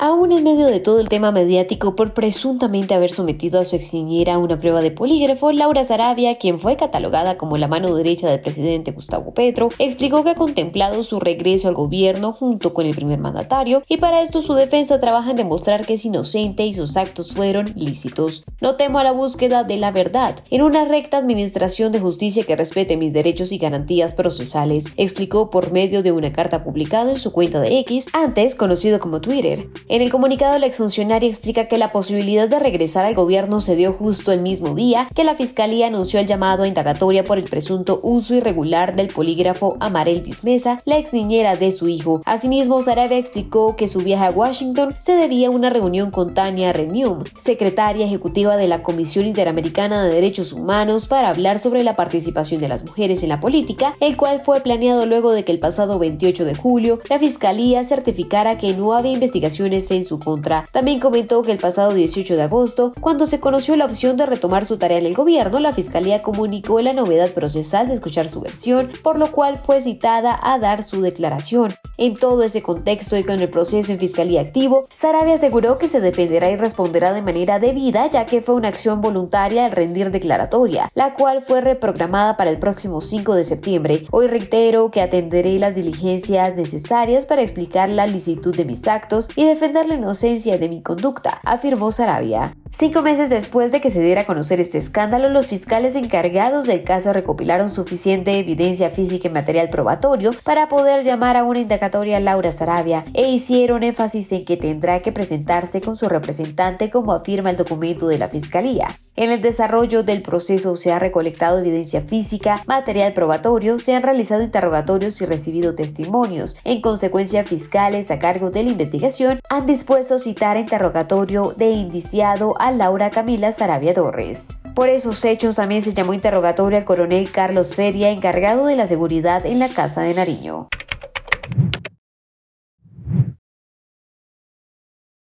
Aún en medio de todo el tema mediático por presuntamente haber sometido a su exniñera a una prueba de polígrafo, Laura Sarabia, quien fue catalogada como la mano derecha del presidente Gustavo Petro, explicó que ha contemplado su regreso al gobierno junto con el primer mandatario y para esto su defensa trabaja en demostrar que es inocente y sus actos fueron lícitos. No temo a la búsqueda de la verdad en una recta administración de justicia que respete mis derechos y garantías procesales, explicó por medio de una carta publicada en su cuenta de X, antes conocido como Twitter. En el comunicado, la exfuncionaria explica que la posibilidad de regresar al gobierno se dio justo el mismo día que la Fiscalía anunció el llamado a indagatoria por el presunto uso irregular del polígrafo a Marel Bismesa, la ex niñera de su hijo. Asimismo, Sarabia explicó que su viaje a Washington se debía a una reunión con Tania Renium, secretaria ejecutiva de la Comisión Interamericana de Derechos Humanos, para hablar sobre la participación de las mujeres en la política, el cual fue planeado luego de que el pasado 28 de julio la Fiscalía certificara que no había en su contra. También comentó que el pasado 18 de agosto, cuando se conoció la opción de retomar su tarea en el gobierno, la Fiscalía comunicó la novedad procesal de escuchar su versión, por lo cual fue citada a dar su declaración. En todo ese contexto y con el proceso en Fiscalía activo, Sarabia aseguró que se defenderá y responderá de manera debida, ya que fue una acción voluntaria al rendir declaratoria, la cual fue reprogramada para el próximo 5 de septiembre. Hoy reitero que atenderé las diligencias necesarias para explicar la licitud de mis actos y defender la inocencia de mi conducta, afirmó Sarabia. Cinco meses después de que se diera a conocer este escándalo, los fiscales encargados del caso recopilaron suficiente evidencia física y material probatorio para poder llamar a una indagatoria a Laura Sarabia e hicieron énfasis en que tendrá que presentarse con su representante como afirma el documento de la Fiscalía. En el desarrollo del proceso se ha recolectado evidencia física, material probatorio, se han realizado interrogatorios y recibido testimonios. En consecuencia, fiscales a cargo de la investigación han dispuesto citar interrogatorio de indiciado a Laura Camila Sarabia Torres. Por esos hechos también se llamó interrogatorio al coronel Carlos Feria, encargado de la seguridad en la Casa de Nariño.